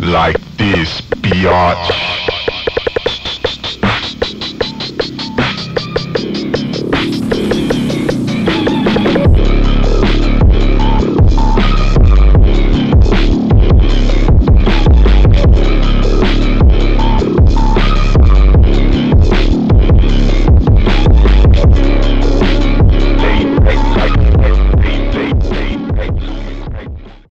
Like this, biatch.